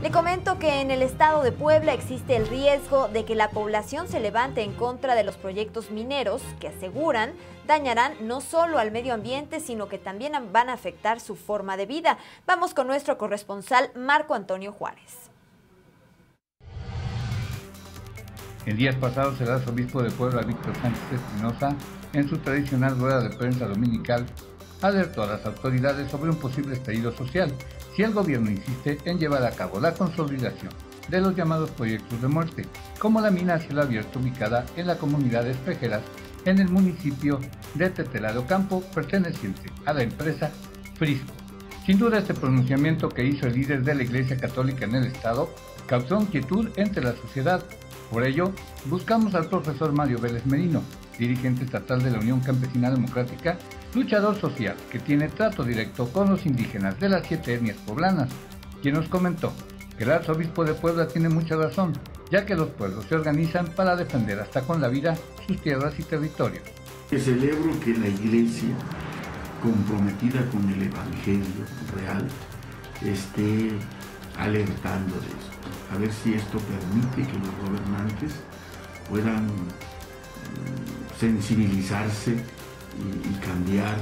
Le comento que en el estado de Puebla existe el riesgo de que la población se levante en contra de los proyectos mineros que aseguran dañarán no solo al medio ambiente, sino que también van a afectar su forma de vida. Vamos con nuestro corresponsal Marco Antonio Juárez. En días pasados, el arzobispo de Puebla, Víctor Sánchez Espinosa, en su tradicional rueda de prensa dominical, alertó a las autoridades sobre un posible estallido social si el gobierno insiste en llevar a cabo la consolidación de los llamados proyectos de muerte, como la mina a cielo abierto ubicada en la comunidad de Espejeras, en el municipio de Tetelado Campo, perteneciente a la empresa Frisco. Sin duda este pronunciamiento que hizo el líder de la Iglesia Católica en el Estado causó inquietud entre la sociedad. Por ello, buscamos al profesor Mario Vélez Merino, dirigente estatal de la Unión Campesina Democrática, luchador social que tiene trato directo con los indígenas de las siete etnias poblanas, quien nos comentó que el arzobispo de Puebla tiene mucha razón, ya que los pueblos se organizan para defender hasta con la vida sus tierras y territorios. Celebro que la iglesia, comprometida con el Evangelio real, esté alertando de esto. A ver si esto permite que los gobernantes puedan sensibilizarse y, cambiar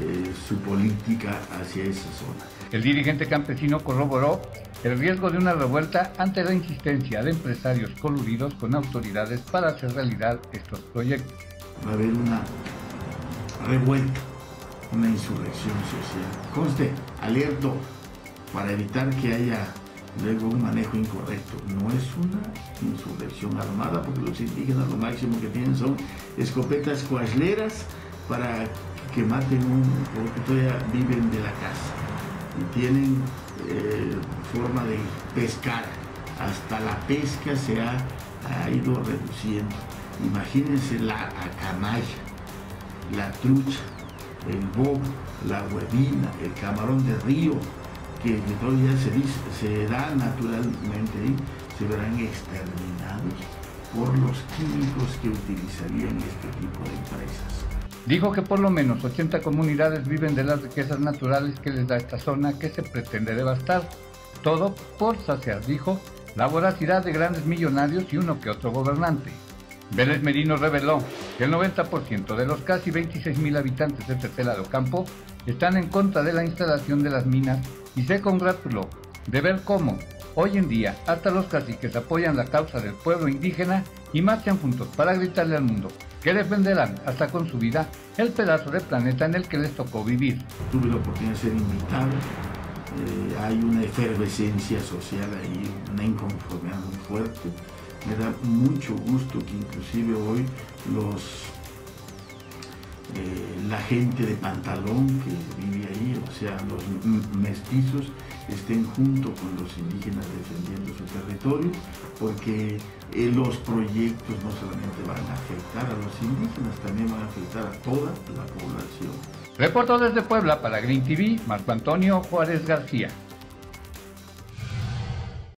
eh, su política hacia esa zona. El dirigente campesino corroboró el riesgo de una revuelta ante la insistencia de empresarios coludidos con autoridades para hacer realidad estos proyectos. Va a haber una revuelta, una insurrección social. Conste, alerto para evitar que haya luego un manejo incorrecto. No es una insurrección armada porque los indígenas lo máximo que tienen son escopetas coachleras para que maten un, porque todavía viven de la casa y tienen eh, forma de pescar. Hasta la pesca se ha, ido reduciendo. Imagínense la acanalla, la trucha, el bobo, la huevina, el camarón de río, que todavía se, dice, se da naturalmente se verán exterminados por los químicos que utilizarían este tipo de empresas. Dijo que por lo menos 80 comunidades viven de las riquezas naturales que les da esta zona que se pretende devastar. Todo por saciar, dijo, la voracidad de grandes millonarios y uno que otro gobernante. Vélez Merino reveló que el 90% de los casi 26.000 habitantes de Tercelado Campo están en contra de la instalación de las minas y se congratuló de ver cómo, hoy en día, hasta los caciques apoyan la causa del pueblo indígena y marchan juntos para gritarle al mundo que defenderán hasta con su vida el pedazo de planeta en el que les tocó vivir. Tuve la oportunidad de ser invitado, eh, hay una efervescencia social ahí, una inconformidad muy fuerte. Me da mucho gusto que inclusive hoy los eh, la gente de pantalón que vive ahí, o sea, los mestizos, estén junto con los indígenas defendiendo su territorio, porque eh, los proyectos no solamente van a afectar a los indígenas, también van a afectar a toda la población. Reportó desde Puebla para Green TV, Marco Antonio Juárez García.